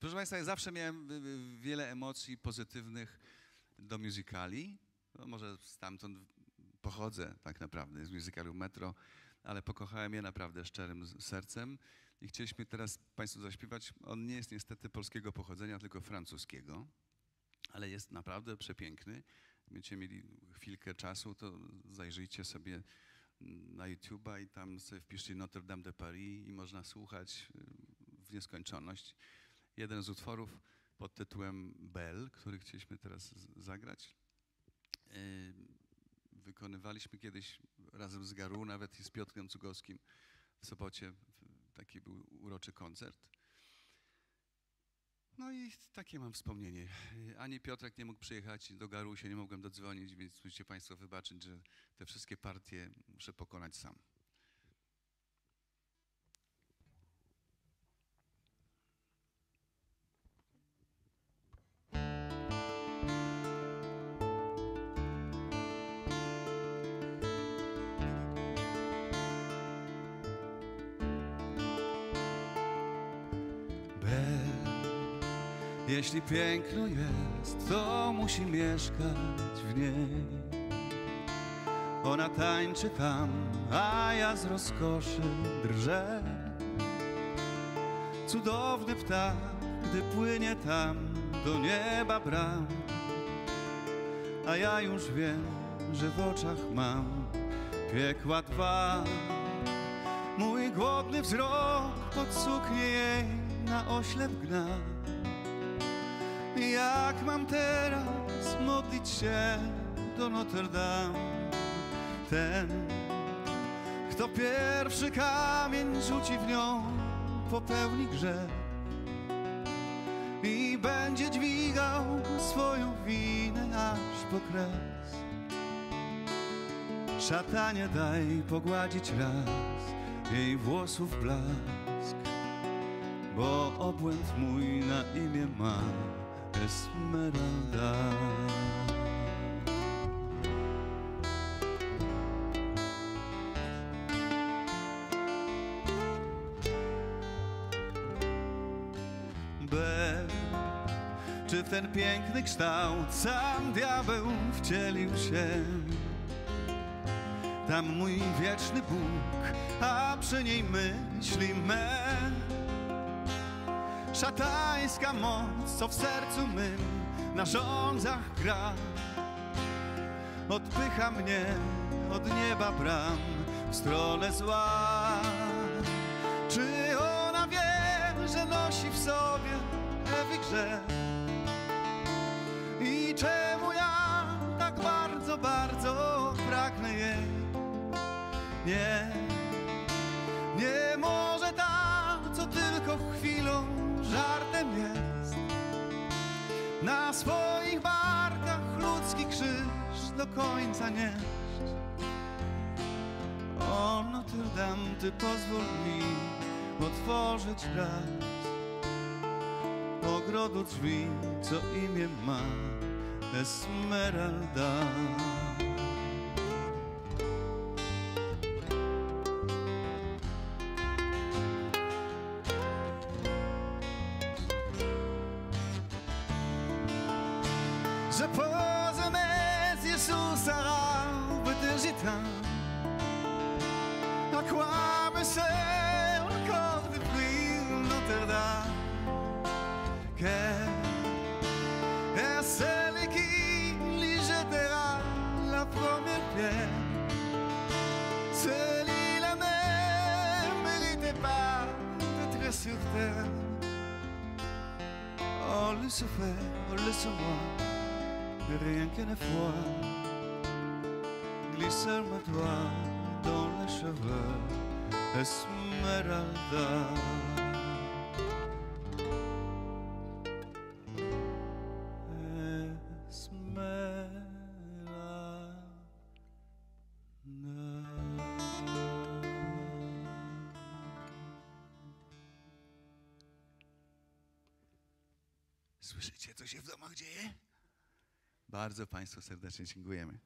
Proszę Państwa, ja zawsze miałem y, y, wiele emocji pozytywnych do musicali. No, może stamtąd pochodzę tak naprawdę, z musicalu Metro, ale pokochałem je naprawdę szczerym sercem i chcieliśmy teraz Państwu zaśpiewać. On nie jest niestety polskiego pochodzenia, tylko francuskiego, ale jest naprawdę przepiękny. Będziecie mieli chwilkę czasu, to zajrzyjcie sobie na YouTube'a i tam sobie wpiszcie Notre Dame de Paris i można słuchać y, w nieskończoność. Jeden z utworów pod tytułem Belle, który chcieliśmy teraz zagrać. Y, Wykonywaliśmy kiedyś razem z Garu, nawet i z Piotrem Cugowskim w Sopocie. Taki był uroczy koncert. No i takie mam wspomnienie. Y, Ani Piotrek nie mógł przyjechać do Garu, się nie mogłem dodzwonić, więc musicie Państwo wybaczyć, że te wszystkie partie muszę pokonać sam. Bel, jeśli piękno jest, to musi mieszkać w niej. Ona tańczy tam, a ja z rozkoszy drżę. Cudowny ptak, gdy płynie tam do nieba bram. A ja już wiem, że w oczach mam piekła dwa. Mój głodny wzrok pod suknię jej na oślep gna. Jak mam teraz modlić się do Notre Dame? Ten, kto pierwszy kamień rzuci w nią, popełni grzech i będzie dźwigał swoją winę aż po kres. Szatanie daj pogładzić raz jej włosów blask, bo obłęd mój na imię ma Esmeralda. Bel, czy w ten piękny kształt sam diabeł wcielił się? Tam mój wieczny Bóg, a przy niej myśli me. Szatańska moc, co w sercu mym na żądzach gra. Odpycha mnie od nieba bram w stronę zła. Czy ona wie, że nosi w sobie Ewy? I czemu ja tak bardzo, bardzo pragnę jej? Nie Na swoich barkach ludzki krzyż do końca nieść. O Notre Dame, Ty pozwól mi otworzyć raz ogrodu drzwi, co imię ma Esmeralda. Je pose mes yeux sous sa robe de gitan. À quoi me sert encore de pluie Notre-Dame Quelle est celle qui lui jettera la première pierre? Celui-là ne méritait pas d'être sur terre Oh Lucifer, laisse-moi rien glisser mes doigts dans les cheveux Esmeralda. Słyszycie, co się w domach dzieje? Bardzo Państwu serdecznie dziękujemy.